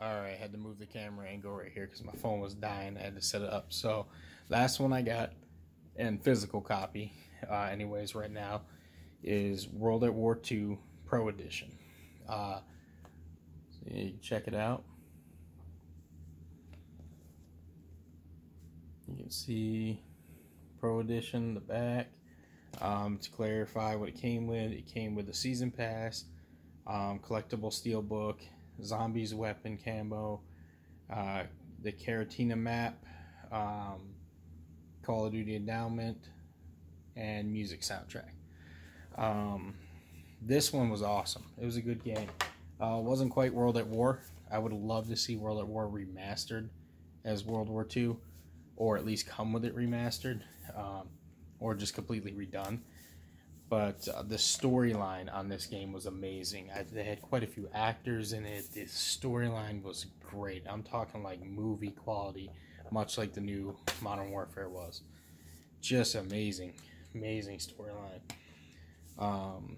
All right, I had to move the camera angle right here because my phone was dying. I had to set it up. So, last one I got, in physical copy, uh, anyways, right now, is World at War II Pro Edition. Uh, so you check it out. You can see Pro Edition, the back. Um, to clarify what it came with, it came with a season pass, um, collectible steel book, zombies weapon camo, uh, the Carentan map, um, Call of Duty endowment, and music soundtrack. Um, this one was awesome. It was a good game. Uh, wasn't quite World at War. I would love to see World at War remastered as World War II, or at least come with it remastered, um, or just completely redone. But uh, the storyline on this game was amazing. I, they had quite a few actors in it. The storyline was great. I'm talking like movie quality, much like the new Modern Warfare was. Just amazing, amazing storyline. Um,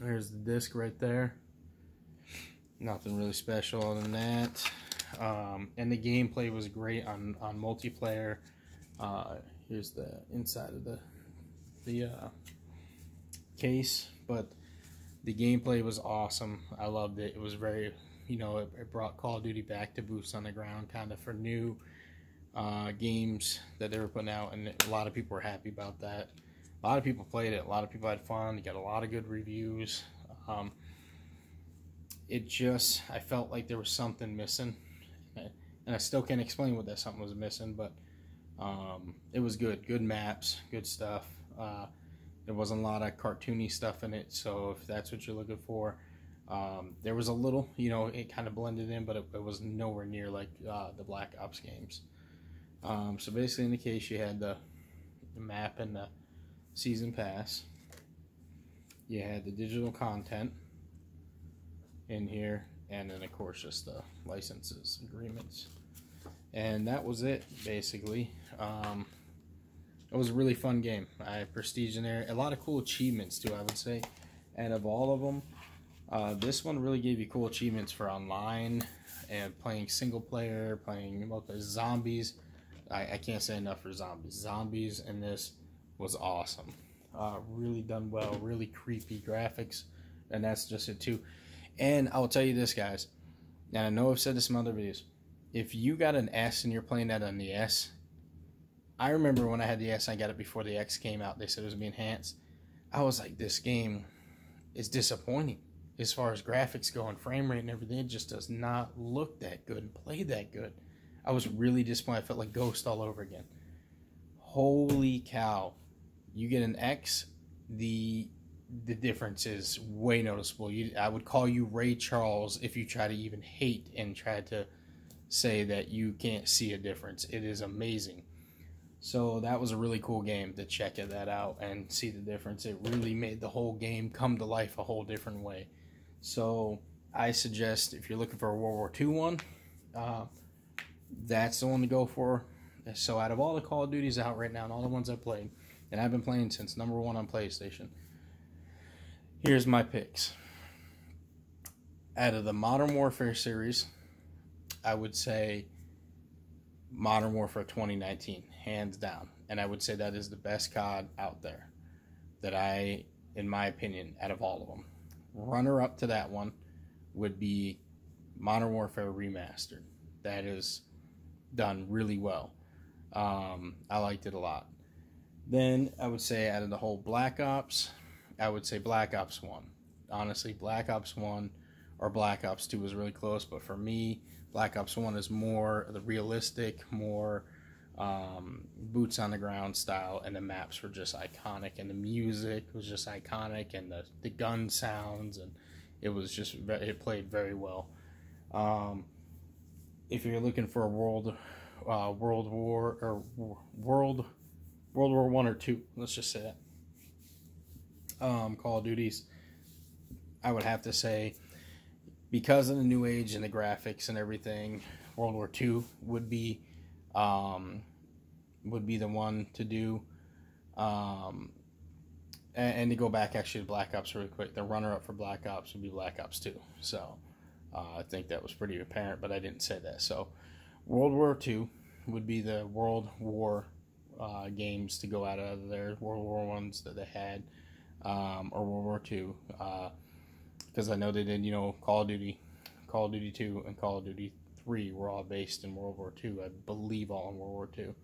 there's the disc right there. Nothing really special other than that. Um, and the gameplay was great on, on multiplayer. Uh, here's the inside of the the uh, case, but the gameplay was awesome. I loved it. It was very, you know, it, it brought Call of Duty back to boots on the ground, kind of for new uh, games that they were putting out, and a lot of people were happy about that. A lot of people played it. A lot of people had fun. Got a lot of good reviews. Um, it just, I felt like there was something missing, and I still can't explain what that something was missing, but um, it was good. Good maps, good stuff. Uh, there wasn't a lot of cartoony stuff in it, so if that's what you're looking for, um, there was a little, you know, it kind of blended in, but it, it was nowhere near like uh, the Black Ops games. Um, so basically, in the case, you had the, the map and the season pass. You had the digital content in here, and then of course just the licenses agreements, and that was it basically. Um, it was a really fun game. I had prestige in there. A lot of cool achievements too, I would say. And of all of them, uh, this one really gave you cool achievements for online and playing single player, playing zombies. I, I can't say enough for zombies. Zombies in this was awesome. Uh, really done well. Really creepy graphics, and that's just it too. And I'll tell you this, guys. And I know I've said this in other videos. If you got an S and you're playing that on the S, I remember when I had the S, I got it before the X came out. They said it was being enhanced. I was like, this game is disappointing as far as graphics go and frame rate and everything. It just does not look that good and play that good. I was really disappointed. I felt like Ghost all over again. Holy cow! You get an X, the the difference is way noticeable. You, I would call you Ray Charles if you try to even hate and try to say that you can't see a difference. It is amazing. So that was a really cool game to check that out and see the difference. It really made the whole game come to life a whole different way. So I suggest if you're looking for a World War II one, uh, that's the one to go for. So out of all the Call of Duties out right now and all the ones I played, and I've been playing since number one on PlayStation, here's my picks. Out of the Modern Warfare series, I would say Modern Warfare 2019 hands down. And I would say that is the best COD out there that I, in my opinion, out of all of them. Runner up to that one would be Modern Warfare Remastered. That is done really well. Um, I liked it a lot. Then I would say out of the whole Black Ops, I would say Black Ops 1. Honestly, Black Ops 1 or Black Ops 2 was really close, but for me, Black Ops 1 is more the realistic, more um, boots on the ground style, and the maps were just iconic, and the music was just iconic, and the, the gun sounds, and it was just it played very well. Um, if you're looking for a world uh, World War or World World War One or two, let's just say that. Um, Call of Duties, I would have to say, because of the new age and the graphics and everything, World War Two would be um, would be the one to do. Um, and, and, to go back actually to Black Ops really quick, the runner up for Black Ops would be Black Ops 2. So Uh, I think that was pretty apparent, but I didn't say that. So, World War II would be the World War uh, games to go out of there, World War ones that they had, um, or World War II, because I know they did, you know, Call of Duty, Call of Duty 2, and Call of Duty 3 were all based in World War II. I believe all in World War II.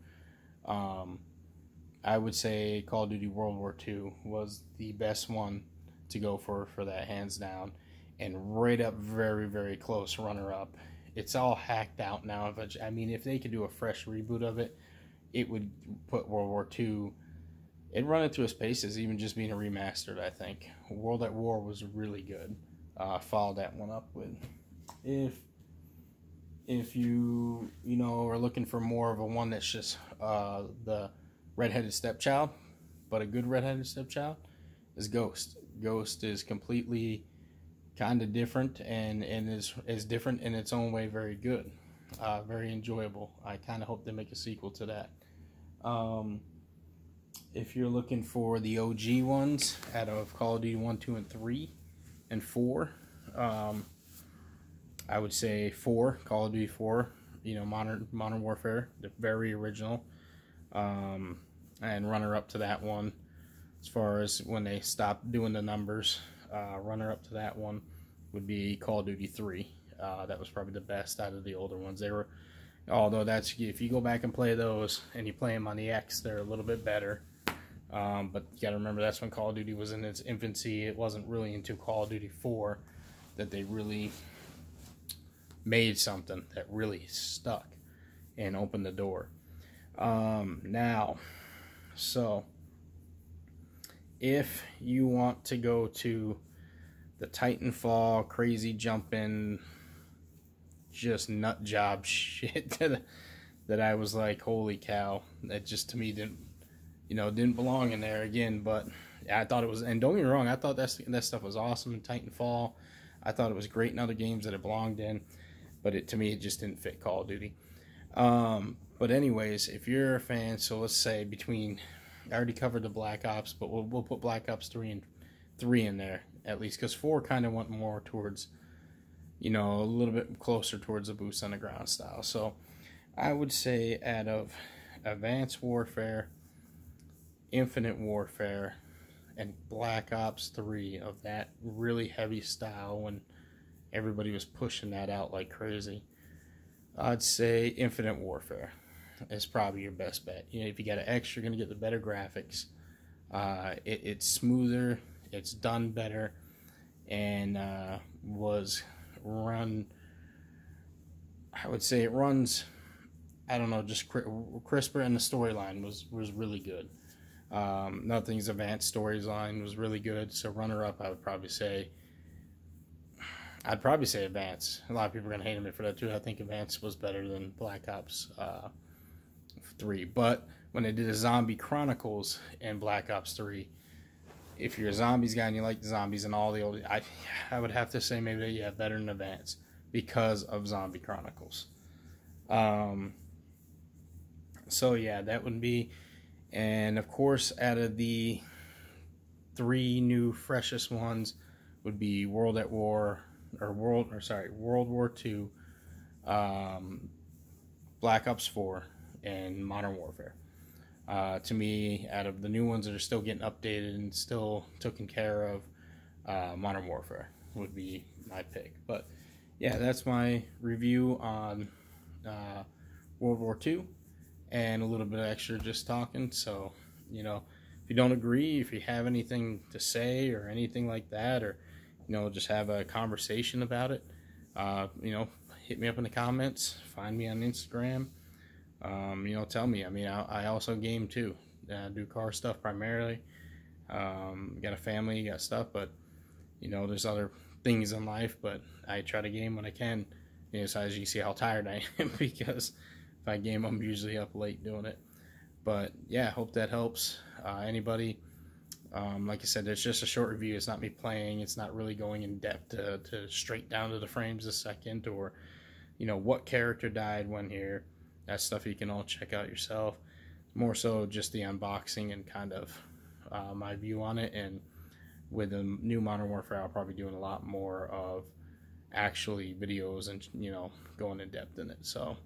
Um, I would say Call of Duty World War II was the best one to go for for that hands down, and right up very very close runner up. It's all hacked out now. I mean, if they could do a fresh reboot of it, it would put World War II. It'd run into its paces, even just being a remastered. I think World at War was really good. Uh, follow that one up with if if you you know are looking for more of a one that's just uh, the redheaded stepchild, but a good redheaded stepchild is Ghost. Ghost is completely kind of different and and is is different in its own way. Very good, uh, very enjoyable. I kind of hope they make a sequel to that. Um, if you're looking for the OG ones out of Call of Duty 1, 2, and 3, and 4, um, I would say 4, Call of Duty 4, you know, Modern Modern Warfare, the very original. Um, and runner up to that one. As far as when they stopped doing the numbers uh, runner up to that one would be call of duty 3 uh, that was probably the best out of the older ones. They were although that's if you go back and play those and you play them on the x they're a little bit better um, but you got to remember that's when call of duty was in its infancy. It wasn't really into call of duty 4 that they really made something that really stuck and opened the door. Um, now so, if you want to go to the Titanfall crazy jumping, just nut job shit that, that I was like, holy cow, that just to me didn't, you know, didn't belong in there again. But I thought it was, and don't get me wrong, I thought that that stuff was awesome Titanfall. I thought it was great in other games that it belonged in, but it to me it just didn't fit Call of Duty. Um, but anyways, if you're a fan, so let's say between I already covered the Black Ops, but we'll we'll put Black Ops three and three in there at least because four kind of went more towards, you know, a little bit closer towards the boots on the ground style. So I would say out of Advanced Warfare, Infinite Warfare, and Black Ops 3 of that really heavy style when everybody was pushing that out like crazy. I'd say Infinite Warfare is probably your best bet. You know, if you got an X, you're gonna get the better graphics. Uh, it, it's smoother, it's done better, and uh, was run. I would say it runs. I don't know, just crisper, and the storyline was was really good. Um, Nothing's advanced storyline was really good. So runner up, I would probably say. I'd probably say Advance. A lot of people are gonna hate me for that too. I think Advance was better than Black Ops uh, Three, but when they did the Zombie Chronicles and Black Ops Three, if you're a zombies guy and you like the zombies and all the old, I I would have to say maybe yeah better in Advance because of Zombie Chronicles. Um. So yeah, that would be, and of course, out of the three new freshest ones would be World at War or World or sorry World War Two, um, Black Ops Four, and Modern Warfare. Uh, to me, out of the new ones that are still getting updated and still taken care of, uh, Modern Warfare would be my pick. But yeah, that's my review on uh, World War II and a little bit extra just talking. So, you know, if you don't agree, if you have anything to say or anything like that, or, you know, just have a conversation about it, uh, you know, hit me up in the comments, find me on Instagram um, you know, tell me. I mean, I, I also game too. Uh, do car stuff primarily. Um, got a family, got stuff, but you know, there's other things in life. But I try to game when I can. You know, so as you see how tired I am because I game, I'm usually up late doing it. But yeah, hope that helps uh, anybody. Um, like I said, it's just a short review. It's not me playing. It's not really going in depth to, to straight down to the frames a second or, you know, what character died when here that stuff you can all check out yourself. More so just the unboxing and kind of uh, my view on it. And with the new Modern Warfare, I'll probably doing a lot more of actually videos and you know going in depth in it. So